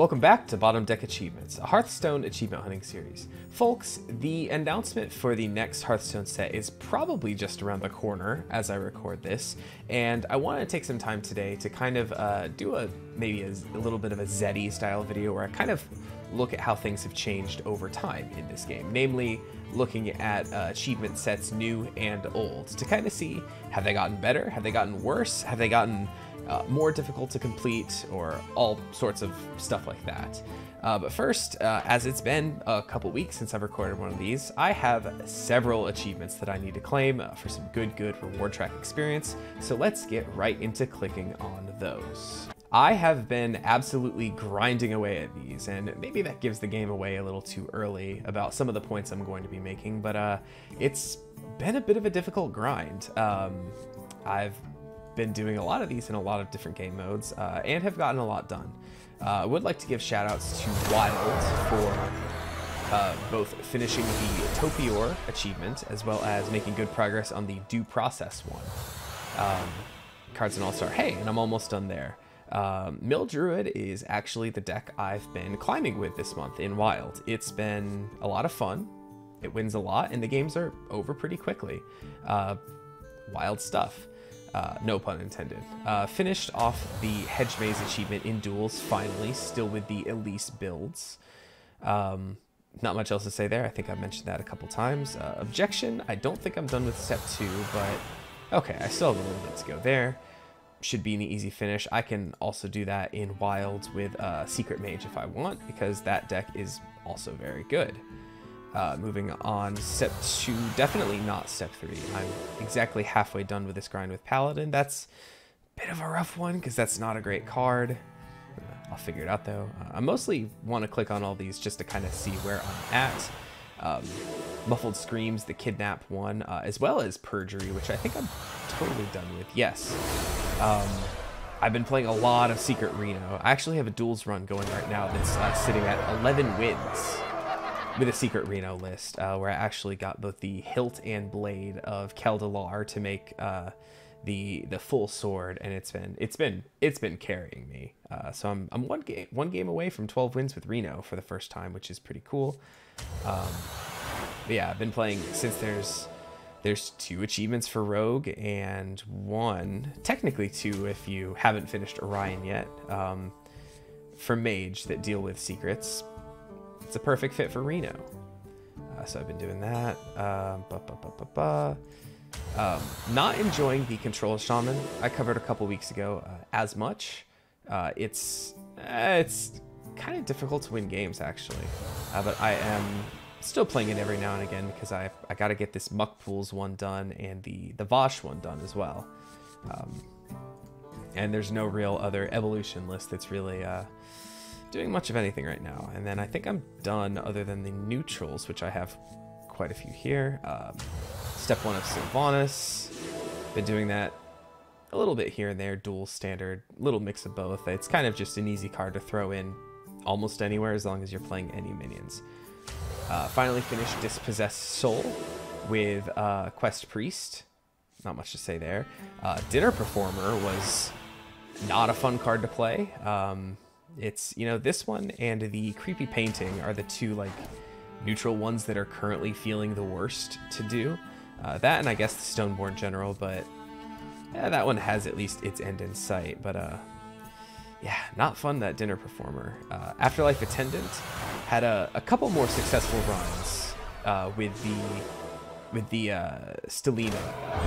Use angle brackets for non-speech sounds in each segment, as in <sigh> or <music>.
Welcome back to Bottom Deck Achievements, a Hearthstone achievement hunting series. Folks, the announcement for the next Hearthstone set is probably just around the corner as I record this, and I want to take some time today to kind of uh, do a maybe a, a little bit of a Zeddy style video where I kind of look at how things have changed over time in this game, namely looking at uh, achievement sets new and old to kind of see have they gotten better, have they gotten worse, have they gotten uh, more difficult to complete, or all sorts of stuff like that. Uh, but first, uh, as it's been a couple weeks since I've recorded one of these, I have several achievements that I need to claim uh, for some good, good reward track experience. So let's get right into clicking on those. I have been absolutely grinding away at these, and maybe that gives the game away a little too early about some of the points I'm going to be making, but uh, it's been a bit of a difficult grind. Um, I've been doing a lot of these in a lot of different game modes uh, and have gotten a lot done. Uh, I would like to give shoutouts to Wild for uh, both finishing the Topior achievement as well as making good progress on the Due Process one. Um, Cards and All-Star, hey, and I'm almost done there. Um, Mill Druid is actually the deck I've been climbing with this month in Wild. It's been a lot of fun. It wins a lot, and the games are over pretty quickly. Uh, wild stuff. Uh, no pun intended. Uh, finished off the Hedge Maze achievement in duels, finally, still with the Elise builds. Um, not much else to say there. I think I've mentioned that a couple times. Uh, objection, I don't think I'm done with step two, but okay, I still have a little bit to go there. Should be an easy finish. I can also do that in Wilds with uh, Secret Mage if I want, because that deck is also very good. Uh, moving on, step two, definitely not step three. I'm exactly halfway done with this grind with Paladin. That's a bit of a rough one because that's not a great card. I'll figure it out though. Uh, I mostly want to click on all these just to kind of see where I'm at. Um, Muffled Screams, the Kidnap one, uh, as well as Perjury, which I think I'm totally done with. Yes. Um, I've been playing a lot of Secret Reno. I actually have a duels run going right now that's uh, sitting at 11 wins with a secret Reno list uh, where I actually got both the hilt and blade of Quel'Delar to make uh, the the full sword, and it's been it's been it's been carrying me. Uh, so I'm I'm one game one game away from 12 wins with Reno for the first time, which is pretty cool. Um, yeah, I've been playing since there's there's two achievements for Rogue and one, technically two if you haven't finished Orion yet, um, for Mage that deal with secrets it's a perfect fit for Reno. Uh, so I've been doing that. Ba, um, not enjoying the Control Shaman I covered a couple weeks ago uh, as much. Uh, it's uh, it's kind of difficult to win games actually, uh, but I am still playing it every now and again because I I got to get this Muck Pools one done and the the Vashj one done as well. Um, and there's no real other evolution list that's really uh, doing much of anything right now. And then I think I'm done other than the neutrals, which I have quite a few here. Um, step one of Sylvanas. Been doing that a little bit here and there, dual standard, little mix of both. It's kind of just an easy card to throw in almost anywhere as long as you're playing any minions. Uh, finally finished Dispossessed Soul with uh, Quest Priest. Not much to say there. Uh, Dinner Performer was not a fun card to play. Um, it's, you know, this one and the Creepy Painting are the two, like, neutral ones that are currently feeling the worst to do. Uh, that and I guess the Stoneborn General, but yeah, that one has at least its end in sight. But uh, yeah, not fun, that Dinner Performer. Uh, Afterlife Attendant had a, a couple more successful runs uh, with the with the uh, Stellina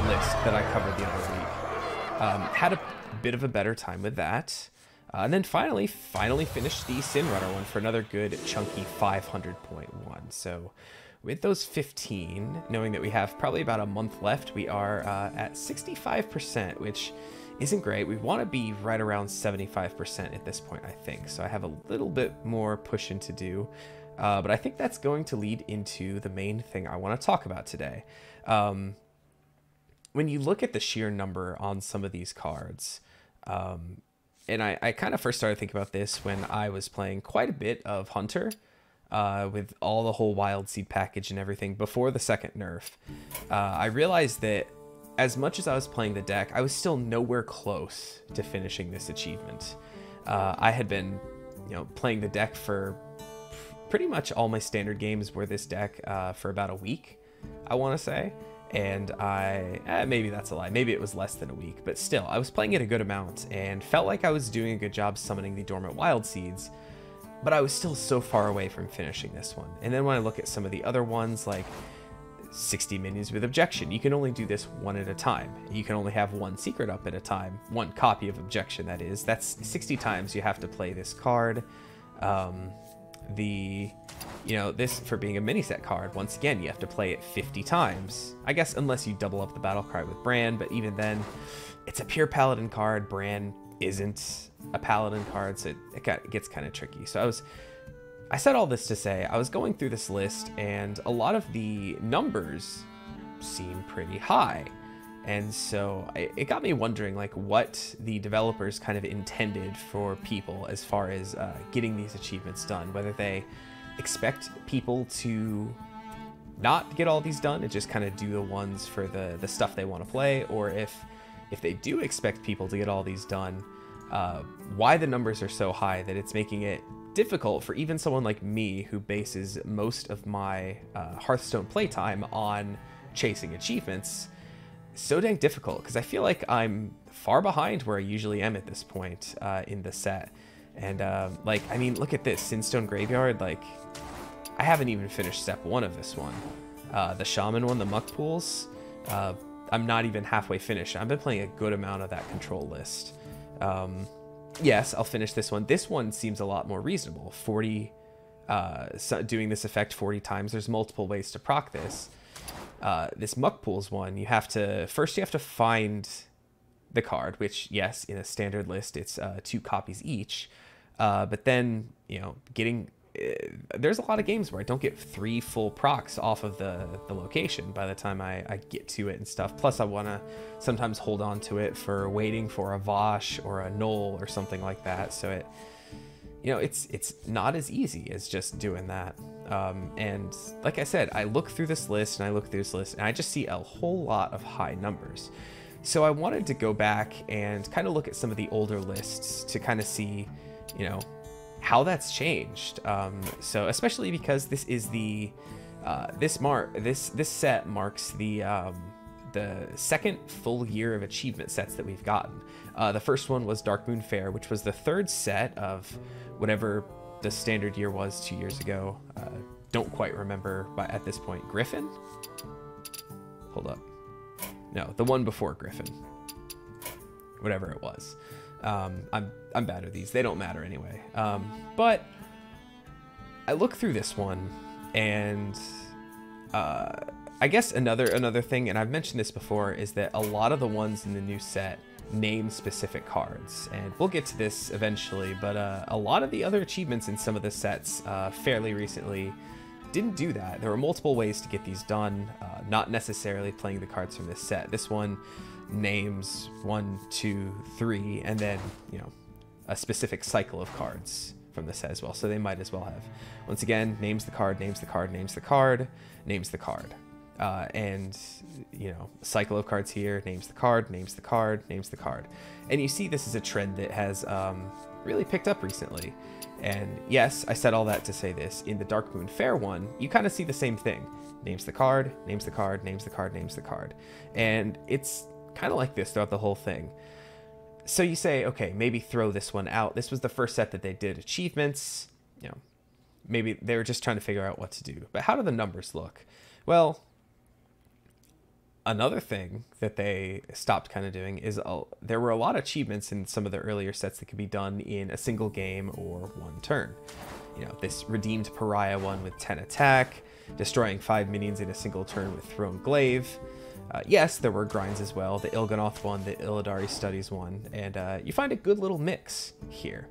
list that I covered the other week. Um, had a bit of a better time with that. Uh, and then finally, finally finished the Sin Runner one for another good chunky 500.1. So with those 15, knowing that we have probably about a month left, we are uh, at 65%, which isn't great. We want to be right around 75% at this point, I think. So I have a little bit more pushing to do. Uh, but I think that's going to lead into the main thing I want to talk about today. Um, when you look at the sheer number on some of these cards, um, and I, I kind of first started thinking about this when I was playing quite a bit of Hunter uh, with all the whole Wild Seed package and everything before the second nerf. Uh, I realized that as much as I was playing the deck, I was still nowhere close to finishing this achievement. Uh, I had been you know, playing the deck for pretty much all my standard games were this deck uh, for about a week, I want to say. And I, eh, maybe that's a lie. Maybe it was less than a week, but still, I was playing it a good amount and felt like I was doing a good job summoning the Dormant Wild Seeds, but I was still so far away from finishing this one. And then when I look at some of the other ones, like 60 minions with objection. You can only do this one at a time. You can only have one secret up at a time, one copy of objection, that is. That's 60 times you have to play this card. Um, the, you know, this for being a mini set card, once again, you have to play it 50 times. I guess unless you double up the battle cry with Brann, but even then, it's a pure paladin card. Brann isn't a paladin card, so it, it, got, it gets kind of tricky. So I was I said all this to say, I was going through this list and a lot of the numbers seem pretty high. And so it got me wondering like what the developers kind of intended for people as far as uh, getting these achievements done, whether they expect people to not get all these done and just kind of do the ones for the, the stuff they want to play, or if if they do expect people to get all these done, uh, why the numbers are so high that it's making it difficult for even someone like me who bases most of my uh, Hearthstone playtime on chasing achievements. So dang difficult because I feel like I'm far behind where I usually am at this point uh, in the set. And um, like, I mean, look at this Sinstone Graveyard. Like, I haven't even finished step one of this one. Uh, the Shaman one, the Muck Pools. Uh, I'm not even halfway finished. I've been playing a good amount of that control list. Um, yes, I'll finish this one. This one seems a lot more reasonable. 40, uh, so doing this effect 40 times. There's multiple ways to proc this. Uh, this Muck Pools one, you have to, first you have to find the card, which yes, in a standard list, it's uh, two copies each. Uh, but then, you know, getting uh, there's a lot of games where I don't get three full procs off of the, the location by the time I, I get to it and stuff. Plus, I want to sometimes hold on to it for waiting for a Vashj or a Null or something like that. So it, you know, it's it's not as easy as just doing that. Um, and like I said, I look through this list and I look through this list and I just see a whole lot of high numbers. So I wanted to go back and kind of look at some of the older lists to kind of see, you know, how that's changed. Um, so especially because this is the uh, this mark this this set marks the um, the second full year of achievement sets that we've gotten. Uh, the first one was Darkmoon Faire, which was the third set of whatever the standard year was two years ago. Uh, don't quite remember but at this point. Gryphon? Hold up. No, the one before Gryphon. Whatever it was. Um, I'm I'm bad at these. They don't matter anyway. Um, but I look through this one, and uh, I guess another another thing, and I've mentioned this before, is that a lot of the ones in the new set name specific cards, and we'll get to this eventually. But uh, a lot of the other achievements in some of the sets uh, fairly recently didn't do that. There were multiple ways to get these done, uh, not necessarily playing the cards from this set. This one names one, two, three, and then, you know, a specific cycle of cards from the set as well. So they might as well have. Once again, names the card, names the card, names the card, names the card. Uh, and, you know, cycle of cards here, names the card, names the card, names the card. And you see this is a trend that has um, really picked up recently. And yes, I said all that to say this. In the Darkmoon Faire one, you kind of see the same thing. Names the card, names the card, names the card, names the card. And it's kind of like this throughout the whole thing. So you say, okay, maybe throw this one out. This was the first set that they did achievements. You know, maybe they were just trying to figure out what to do. But how do the numbers look? Well, another thing that they stopped kind of doing is there were a lot of achievements in some of the earlier sets that could be done in a single game or one turn. You know, this redeemed pariah one with 10 attack, destroying five minions in a single turn with thrown glaive. Uh, yes, there were grinds as well, the Il'gynoth one, the Illidari Studies one, and uh, you find a good little mix here.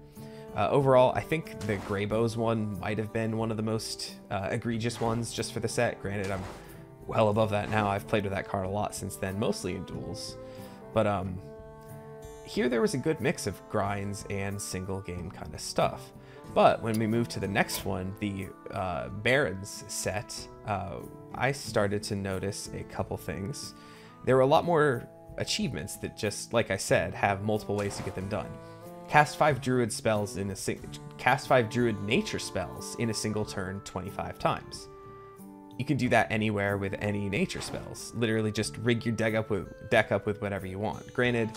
Uh, overall, I think the Greybough one might have been one of the most uh, egregious ones just for the set. Granted, I'm well above that now. I've played with that card a lot since then, mostly in duels. But um, here there was a good mix of grinds and single game kind of stuff. But when we move to the next one, the uh, Barrens set, uh, I started to notice a couple things. There were a lot more achievements that just, like I said, have multiple ways to get them done. cast five druid spells in a cast five druid nature spells in a single turn 25 times. You can do that anywhere with any nature spells. Literally, just rig your deck up with deck up with whatever you want. Granted,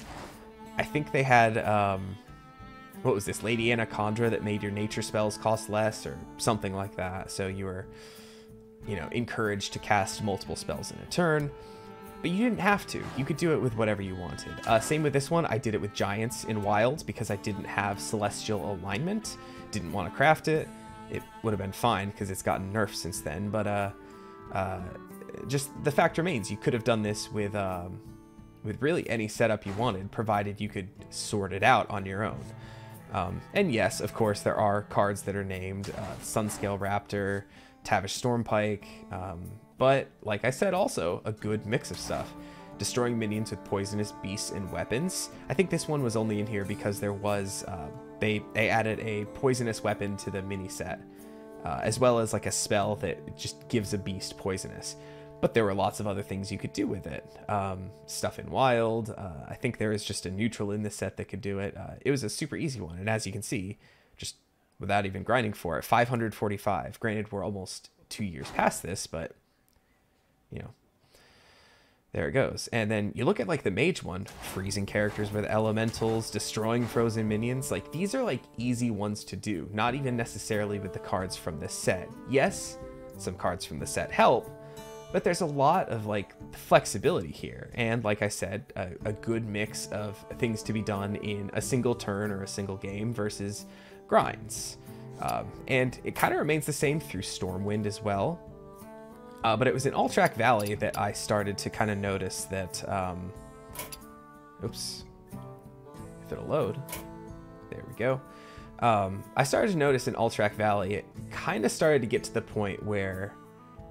I think they had um, what was this Lady Anacondra that made your nature spells cost less or something like that. So you were, you know, encouraged to cast multiple spells in a turn. But you didn't have to. You could do it with whatever you wanted. Uh, same with this one. I did it with Giants in Wild because I didn't have Celestial Alignment. Didn't want to craft it. It would have been fine because it's gotten nerfed since then. But uh, uh, just the fact remains, you could have done this with um, with really any setup you wanted, provided you could sort it out on your own. Um, and yes, of course, there are cards that are named uh, Sunscale Raptor, Tavish Stormpike, um, but like I said, also a good mix of stuff. Destroying minions with poisonous beasts and weapons. I think this one was only in here because there was uh, they they added a poisonous weapon to the mini set, uh, as well as like a spell that just gives a beast poisonous but there were lots of other things you could do with it. Um, stuff in wild. Uh, I think there is just a neutral in this set that could do it. Uh, it was a super easy one, and as you can see, just without even grinding for it, 545. Granted, we're almost two years past this, but you know, there it goes. And then you look at like the mage one, freezing characters with elementals, destroying frozen minions. Like these are like easy ones to do, not even necessarily with the cards from this set. Yes, some cards from the set help, but there's a lot of like flexibility here. And like I said, a, a good mix of things to be done in a single turn or a single game versus grinds. Um, and it kind of remains the same through Stormwind as well. Uh, but it was in Alterac Valley that I started to kind of notice that, um, oops, if it'll load, there we go. Um, I started to notice in Alterac Valley, it kind of started to get to the point where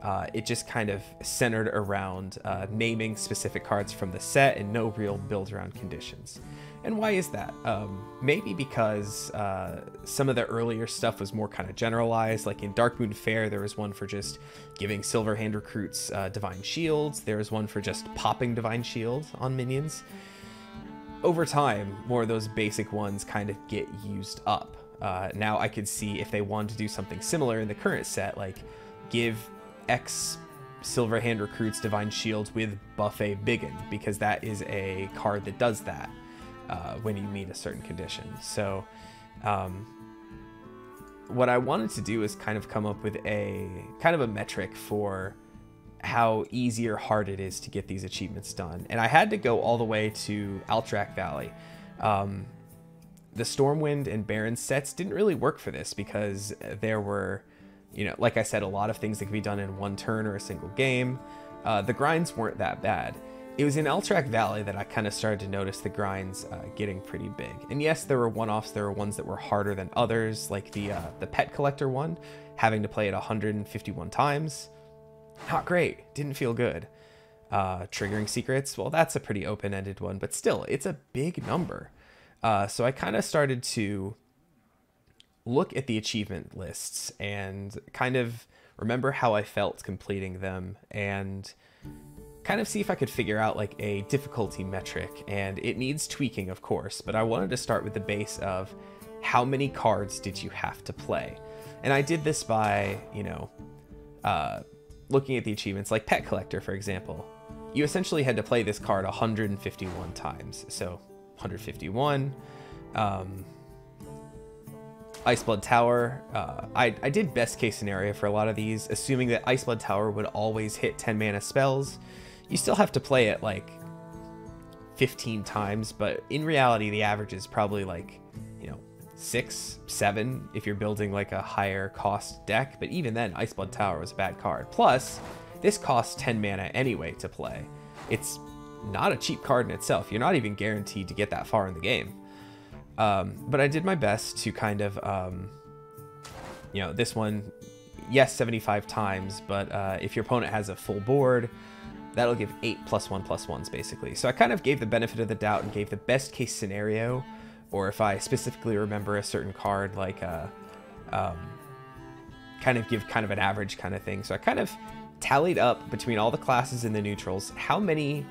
uh, it just kind of centered around uh, naming specific cards from the set and no real build around conditions. And why is that? Um, maybe because uh, some of the earlier stuff was more kind of generalized. Like in Darkmoon Faire, there was one for just giving Silverhand recruits uh, Divine Shields. There was one for just popping Divine Shield on minions. Over time, more of those basic ones kind of get used up. Uh, now I could see if they wanted to do something similar in the current set, like give X Silverhand recruits Divine Shields with Buffet Biggun, because that is a card that does that uh, when you meet a certain condition. So, um, what I wanted to do is kind of come up with a kind of a metric for how easy or hard it is to get these achievements done. And I had to go all the way to Alterac Valley. Um, the Stormwind and Baron sets didn't really work for this because there were you know, like I said, a lot of things that can be done in one turn or a single game. Uh, the grinds weren't that bad. It was in Alterac Valley that I kind of started to notice the grinds uh, getting pretty big. And yes, there were one-offs. There were ones that were harder than others, like the uh, the pet collector one, having to play it 151 times. Not great. Didn't feel good. Uh, triggering secrets. Well, that's a pretty open-ended one, but still, it's a big number. Uh, so I kind of started to look at the achievement lists and kind of remember how I felt completing them and kind of see if I could figure out like a difficulty metric. And it needs tweaking, of course, but I wanted to start with the base of how many cards did you have to play? And I did this by, you know, uh, looking at the achievements, like Pet Collector, for example. You essentially had to play this card 151 times. So 151. Um, Iceblood Tower. Uh, I, I did best case scenario for a lot of these, assuming that Iceblood Tower would always hit 10 mana spells. You still have to play it like 15 times, but in reality, the average is probably like, you know, six, seven if you're building like a higher cost deck. But even then, Iceblood Tower was a bad card. Plus, this costs 10 mana anyway to play. It's not a cheap card in itself. You're not even guaranteed to get that far in the game. Um, but I did my best to kind of, um, you know, this one, yes, 75 times, but uh, if your opponent has a full board, that'll give eight plus one plus ones basically. So I kind of gave the benefit of the doubt and gave the best case scenario, or if I specifically remember a certain card, like uh, um, kind of give kind of an average kind of thing. So I kind of tallied up between all the classes and the neutrals how many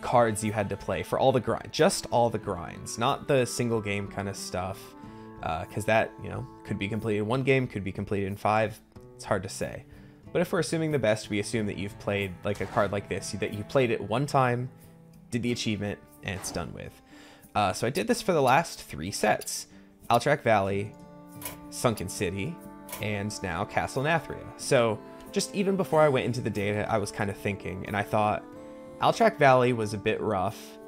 cards you had to play for all the grind, just all the grinds, not the single game kind of stuff, because uh, that you know could be completed in one game, could be completed in five. It's hard to say. But if we're assuming the best, we assume that you've played like a card like this, that you played it one time, did the achievement, and it's done with. Uh, so I did this for the last three sets. Alterac Valley, Sunken City, and now Castle Nathria. So just even before I went into the data, I was kind of thinking, and I thought Alterac Valley was a bit rough.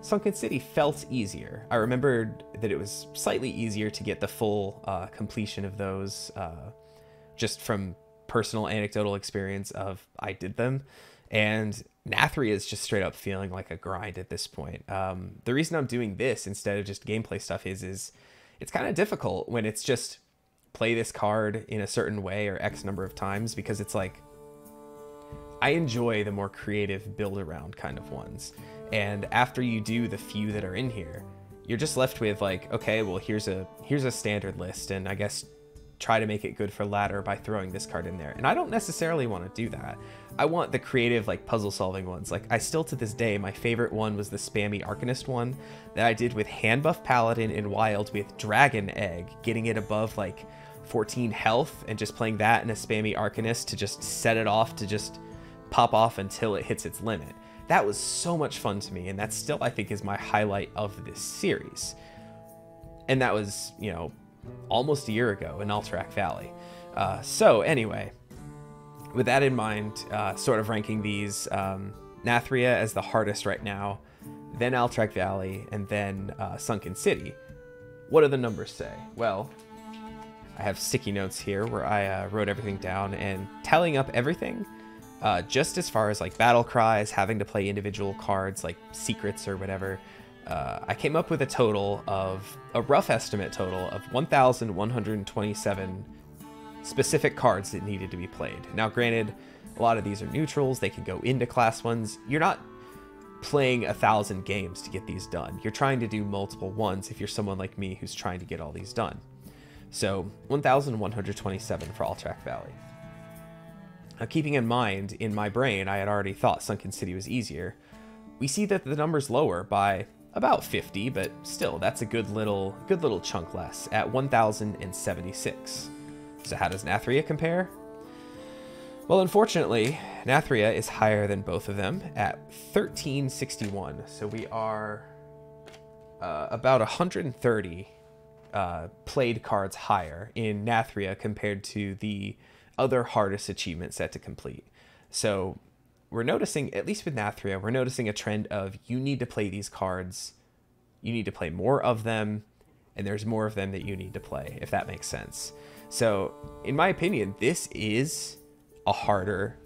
Sunken City felt easier. I remembered that it was slightly easier to get the full uh, completion of those uh, just from personal anecdotal experience of I did them. And Nathria is just straight up feeling like a grind at this point. Um, the reason I'm doing this instead of just gameplay stuff is is it's kind of difficult when it's just play this card in a certain way or X number of times because it's like I enjoy the more creative build around kind of ones. And after you do the few that are in here, you're just left with like, okay, well here's a here's a standard list and I guess try to make it good for ladder by throwing this card in there. And I don't necessarily want to do that. I want the creative like puzzle solving ones. Like I still to this day, my favorite one was the spammy Arcanist one that I did with hand buff paladin in wild with dragon egg, getting it above like 14 health and just playing that in a spammy Arcanist to just set it off to just pop off until it hits its limit. That was so much fun to me, and that still, I think, is my highlight of this series. And that was, you know, almost a year ago in Alterac Valley. Uh, so, anyway, with that in mind, uh, sort of ranking these um, Nathria as the hardest right now, then Alterac Valley, and then uh, Sunken City. What do the numbers say? Well, I have sticky notes here where I uh, wrote everything down and tallying up everything, uh, just as far as like battle cries, having to play individual cards like secrets or whatever, uh, I came up with a total of a rough estimate total of 1,127 specific cards that needed to be played. Now, granted, a lot of these are neutrals, they can go into class ones. You're not playing a thousand games to get these done. You're trying to do multiple ones if you're someone like me who's trying to get all these done. So 1,127 for Alterac Valley. Now, keeping in mind, in my brain, I had already thought Sunken City was easier. We see that the number's lower by about 50, but still, that's a good little, good little chunk less at 1,076. So how does Nathria compare? Well, unfortunately, Nathria is higher than both of them at 1361. So we are uh, about 130 uh, played cards higher in Nathria compared to the other hardest achievement set to complete. So we're noticing, at least with Nathria, we're noticing a trend of you need to play these cards, you need to play more of them, and there's more of them that you need to play, if that makes sense. So, in my opinion, this is a harder,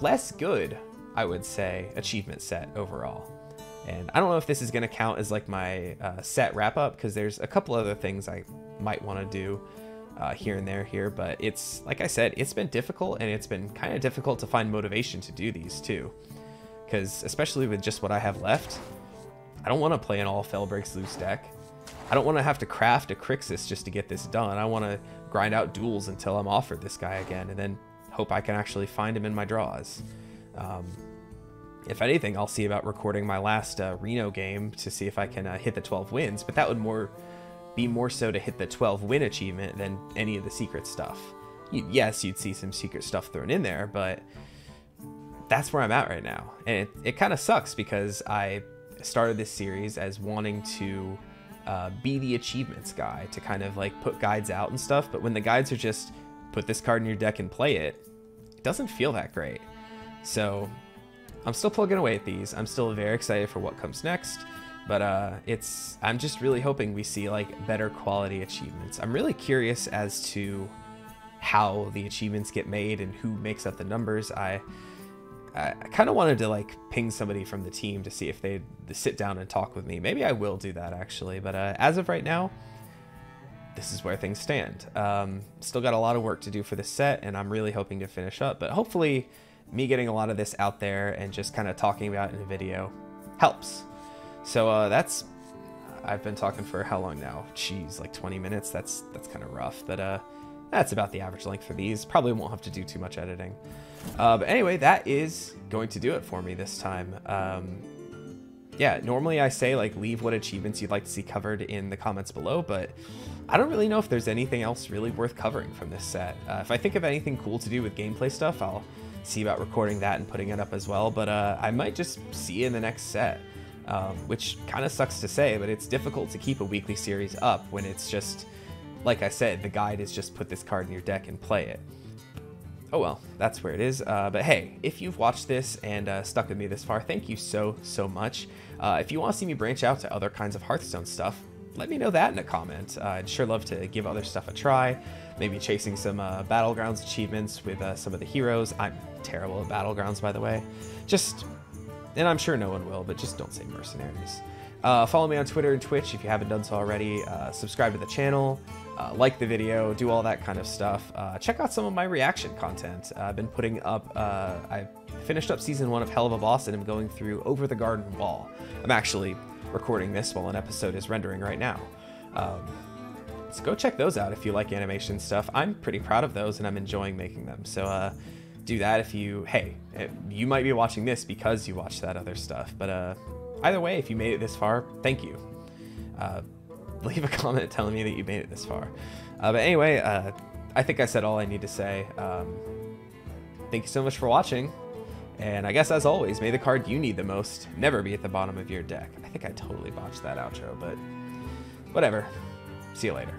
less good, I would say, achievement set overall. And I don't know if this is going to count as like my uh, set wrap up because there's a couple other things I might want to do uh, here and there here. But it's, like I said, it's been difficult and it's been kind of difficult to find motivation to do these too. Because especially with just what I have left, I don't want to play an all Fel Breaks Loose deck. I don't want to have to craft a Kryxis just to get this done. I want to grind out duels until I'm offered this guy again and then hope I can actually find him in my draws. Um, if anything, I'll see about recording my last uh, Reno game to see if I can uh, hit the 12 wins, but that would more be more so to hit the 12 win achievement than any of the secret stuff. You, yes, you'd see some secret stuff thrown in there, but that's where I'm at right now. And it, it kind of sucks because I started this series as wanting to uh, be the achievements guy to kind of like put guides out and stuff, but when the guides are just put this card in your deck and play it, it doesn't feel that great. So I'm still plugging away at these. I'm still very excited for what comes next, but uh, it's I'm just really hoping we see like better quality achievements. I'm really curious as to how the achievements get made and who makes up the numbers. I I, kind of wanted to like ping somebody from the team to see if they'd sit down and talk with me. Maybe I will do that actually, but uh, as of right now, this is where things stand. Um, still got a lot of work to do for this set, and I'm really hoping to finish up. But hopefully, me getting a lot of this out there and just kind of talking about it in a video helps. So uh, that's I've been talking for how long now? Jeez, like 20 minutes. That's that's kind of rough, but uh, that's about the average length for these. Probably won't have to do too much editing. Uh, but anyway, that is going to do it for me this time. Um, yeah, normally I say like leave what achievements you'd like to see covered in the comments below, but I don't really know if there's anything else really worth covering from this set. Uh, if I think of anything cool to do with gameplay stuff, I'll see about recording that and putting it up as well, but uh, I might just see you in the next set. Um, which kind of sucks to say, but it's difficult to keep a weekly series up when it's just, like I said, the guide is just put this card in your deck and play it. Oh well, that's where it is. Uh, but hey, if you've watched this and uh, stuck with me this far, thank you so, so much. Uh, if you want to see me branch out to other kinds of Hearthstone stuff, let me know that in a comment. Uh, I'd sure love to give other stuff a try. Maybe chasing some uh, Battlegrounds achievements with uh, some of the heroes. I'm terrible at Battlegrounds, by the way. Just, and I'm sure no one will, but just don't say mercenaries. Uh, follow me on Twitter and Twitch if you haven't done so already. Uh, subscribe to the channel, uh, like the video, do all that kind of stuff. check out some of my reaction content. I've been putting up, I finished up season one of Helluva Boss and I'm going through Over the Garden Wall. I'm actually recording this while an episode is rendering right now. Um, so go check those out if you like animation stuff. I'm pretty proud of those and I'm enjoying making them. So uh, do that if you, hey, eh, you might be watching this because you watched that other stuff. But uh, either way, if you made it this far, thank you. Uh, <laughs> leave a comment telling me that you made it this far. Uh, but anyway, uh, I think I said all I need to say. Um, thank you so much for watching. And I guess as always, may the card you need the most never be at the bottom of your deck. I think I totally botched that outro, but whatever. See you later.